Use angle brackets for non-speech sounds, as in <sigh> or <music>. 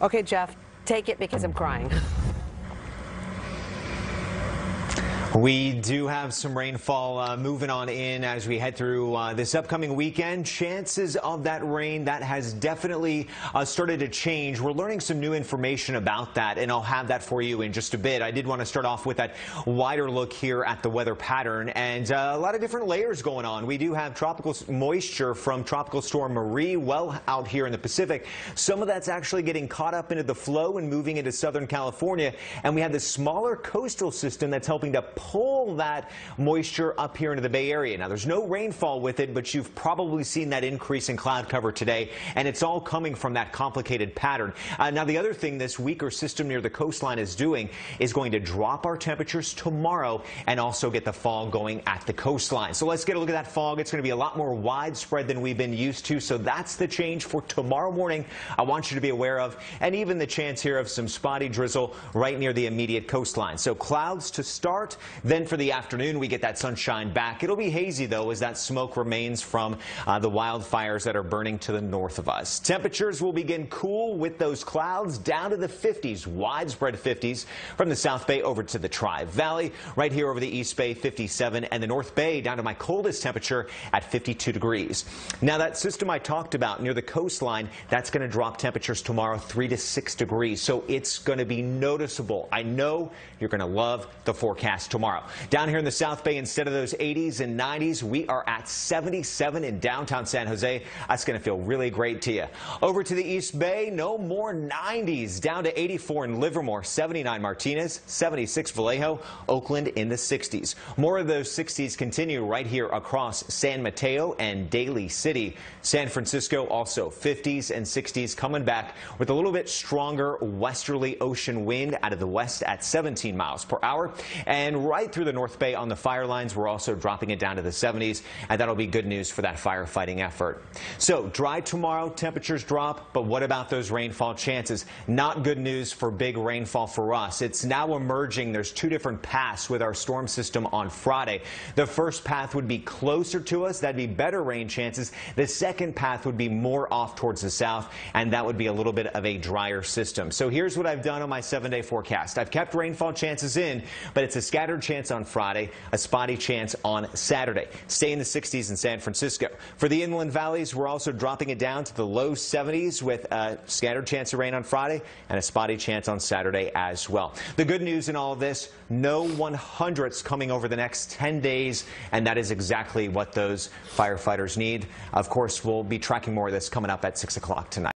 Okay, Jeff, take it because I'm crying. <laughs> We do have some rainfall uh, moving on in as we head through uh, this upcoming weekend. Chances of that rain that has definitely uh, started to change. We're learning some new information about that, and I'll have that for you in just a bit. I did want to start off with that wider look here at the weather pattern, and uh, a lot of different layers going on. We do have tropical moisture from Tropical Storm Marie well out here in the Pacific. Some of that's actually getting caught up into the flow and moving into Southern California, and we have this smaller coastal system that's helping to pull that moisture up here into the Bay Area. Now, there's no rainfall with it, but you've probably seen that increase in cloud cover today, and it's all coming from that complicated pattern. Uh, now, the other thing this weaker system near the coastline is doing is going to drop our temperatures tomorrow and also get the fog going at the coastline. So let's get a look at that fog. It's going to be a lot more widespread than we've been used to. So that's the change for tomorrow morning. I want you to be aware of, and even the chance here of some spotty drizzle right near the immediate coastline. So clouds to start. Then for the afternoon, we get that sunshine back. It'll be hazy, though, as that smoke remains from uh, the wildfires that are burning to the north of us. Temperatures will begin cool with those clouds down to the 50s, widespread 50s from the South Bay over to the Tri Valley. Right here over the East Bay, 57, and the North Bay down to my coldest temperature at 52 degrees. Now, that system I talked about near the coastline, that's going to drop temperatures tomorrow 3 to 6 degrees. So it's going to be noticeable. I know you're going to love the forecast tomorrow tomorrow. Down here in the South Bay, instead of those 80s and 90s, we are at 77 in downtown San Jose. That's going to feel really great to you. Over to the East Bay, no more 90s. Down to 84 in Livermore, 79 Martinez, 76 Vallejo, Oakland in the 60s. More of those 60s continue right here across San Mateo and Daly City. San Francisco also 50s and 60s coming back with a little bit stronger westerly ocean wind out of the west at 17 miles per hour. And right through the North Bay on the fire lines. We're also dropping it down to the 70s, and that'll be good news for that firefighting effort. So dry tomorrow, temperatures drop, but what about those rainfall chances? Not good news for big rainfall for us. It's now emerging. There's two different paths with our storm system on Friday. The first path would be closer to us. That'd be better rain chances. The second path would be more off towards the south, and that would be a little bit of a drier system. So here's what I've done on my seven-day forecast. I've kept rainfall chances in, but it's a scattered chance on Friday, a spotty chance on Saturday. Stay in the 60s in San Francisco. For the inland valleys, we're also dropping it down to the low 70s with a scattered chance of rain on Friday and a spotty chance on Saturday as well. The good news in all of this, no 100s coming over the next 10 days, and that is exactly what those firefighters need. Of course, we'll be tracking more of this coming up at 6 o'clock tonight.